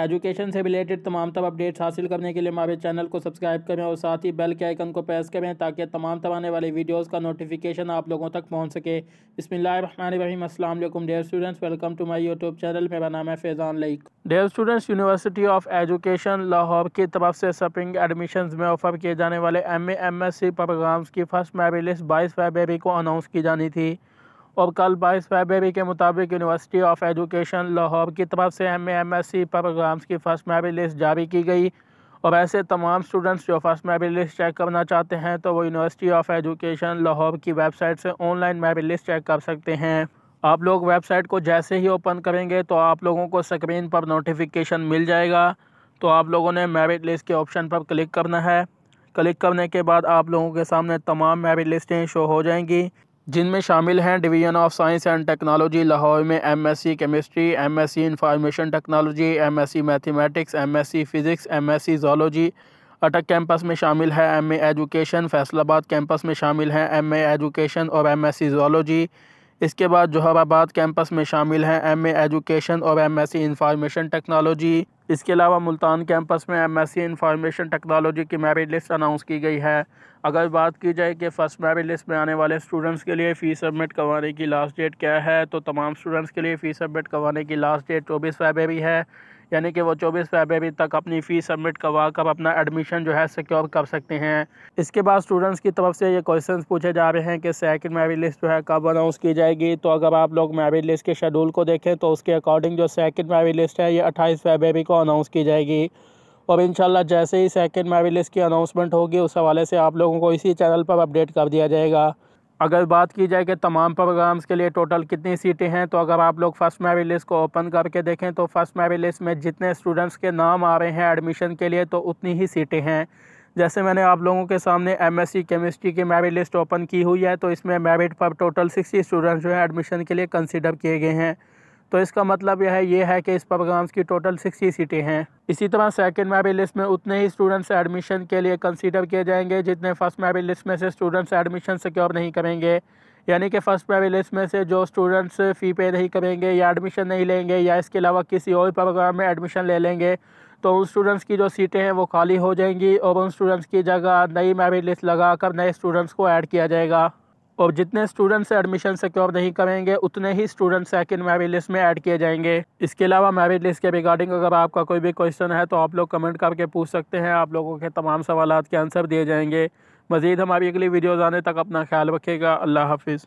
Education से related तमाम तब अपडेट्स हासिल करने के लिए हमारे चैनल को सब्सक्राइब करें और साथ ही बेल के आइकन को प्रेस करें ताकि तमाम तब आने वाली वीडियोस का नोटिफिकेशन आप लोगों तक पहुँच सके। बसमीम अल्लाम dear students. Welcome to my YouTube channel. मेरा नाम है Faizan Laiq. Dear students, university of education, Lahore की तरफ़ से स्प्रिंग एडमिशन में ऑफ़र किए जाने वाले एम एम एस सी की फ़र्स्ट मेरिट लिस्ट बाईस फरवरी को अनाउंस की जानी थी। और कल बाईस फरवरी के मुताबिक यूनिवर्सिटी ऑफ़ एजुकेशन लाहौर की तरफ़ से M M S C programmes की फ़र्स्ट मेरिट लिस्ट जारी की गई। और ऐसे तमाम स्टूडेंट्स जो फ़र्स्ट मेरिट लिस्ट चेक करना चाहते हैं तो वो यूनिवर्सिटी ऑफ़ एजुकेशन लाहौर की वेबसाइट से ऑनलाइन मेरिट लिस्ट चेक कर सकते हैं। आप लोग वेबसाइट को जैसे ही ओपन करेंगे तो आप लोगों को स्क्रीन पर नोटिफिकेशन मिल जाएगा। तो आप लोगों ने मेरिट लिस्ट के ऑप्शन पर क्लिक करना है। क्लिक करने के बाद आप लोगों के सामने तमाम मेरिट लिस्टें शो हो जाएँगी। जिनमें शामिल हैं division of science and technology Lahore में MSc chemistry MSc information technology MSc mathematics MSc physics MSc zoology Attock campus में शामिल है एमए एजुकेशन फैसलाबाद कैंपस में शामिल हैं एमए एजुकेशन और एम एमएससी जोलॉजी इसके बाद जोहराबाद कैंपस में शामिल हैं एमए एजुकेशन और एम एस इंफॉर्मेशन टेक्नोलॉजी। इसके अलावा मुल्तान कैंपस में एम एस इंफॉर्मेशन टेक्नोलॉजी की मेरिट लिस्ट अनाउंस की गई है। अगर बात की जाए कि फ़र्स्ट मेरिट लिस्ट में आने वाले स्टूडेंट्स के लिए फ़ीस सबमिट करवाने की लास्ट डेट क्या है तो तमाम स्टूडेंट्स के लिए फ़ीस सबमिट करवाने की लास्ट डेट चौबीस फरवरी है। यानी कि वो चौबीस फरवरी तक अपनी फ़ीस सबमिट करवा कर अपना एडमिशन जो है सिक्योर कर सकते हैं। इसके बाद स्टूडेंट्स की तरफ़ से ये क्वेश्चन पूछे जा रहे हैं कि सेकंड मेरिट लिस्ट जो है कब अनाउंस की जाएगी। तो अगर आप लोग मेरिट लिस्ट के शेड्यूल को देखें तो उसके अकॉर्डिंग जो सेकंड मेरिट लिस्ट है, ये अट्ठाईस फरवरी को अनाउंस की जाएगी। और इन जैसे ही सेकेंड मेरिट लिस्ट की अनाउंसमेंट होगी, उस हवाले से आप लोगों को इसी चैनल पर अपडेट कर दिया जाएगा। अगर बात की जाए कि तमाम प्रोग्राम्स के लिए टोटल कितनी सीटें हैं तो अगर आप लोग फ़र्स्ट मेरिट लिस्ट को ओपन करके देखें तो फ़र्स्ट मेरिट लिस्ट में जितने स्टूडेंट्स के नाम आ रहे हैं एडमिशन के लिए तो उतनी ही सीटें हैं। जैसे मैंने आप लोगों के सामने एमएससी केमिस्ट्री की मेरिट लिस्ट ओपन की हुई है तो इसमें मेरिट पर टोटल सिक्सटी स्टूडेंट्स जो है एडमिशन के लिए कंसिडर किए गए हैं। तो इसका मतलब यह है ये है कि इस प्रोग्राम्स की टोटल सिक्सटी सीटें हैं। इसी तरह सेकंड मेरिट लिस्ट में उतने ही स्टूडेंट्स एडमिशन के लिए कंसीडर किए जाएँगे, जितने फ़र्स्ट मेरिट लिस्ट में से स्टूडेंट्स एडमिशन सिक्योर नहीं करेंगे। यानी कि फ़र्स्ट मेरिट लिस्ट में से जो स्टूडेंट्स फ़ी पे नहीं करेंगे या एडमिशन नहीं लेंगे या इसके अलावा किसी और प्रोग्राम में एडमिशन ले लेंगे तो उन स्टूडेंट्स की जो सीटें हैं, वो खाली हो जाएँगी और उन स्टूडेंट्स की जगह नई मेरिट लिस्ट लगा कर नए स्टूडेंट्स को ऐड किया जाएगा। और जितने स्टूडेंट्स एडमिशन सिक्योर नहीं करेंगे, उतने ही स्टूडेंट सेकंड मेरिट लिस्ट में ऐड किए जाएँगे। इसके अलावा मेरिट लिस्ट के रिगार्डिंग अगर आपका कोई भी क्वेश्चन है तो आप लोग कमेंट करके पूछ सकते हैं। आप लोगों के तमाम सवाल के आंसर दिए जाएँगे। मज़ीद हमारी अगली वीडियोज़ आने तक अपना ख्याल रखेगा अल्लाह हाफिज़।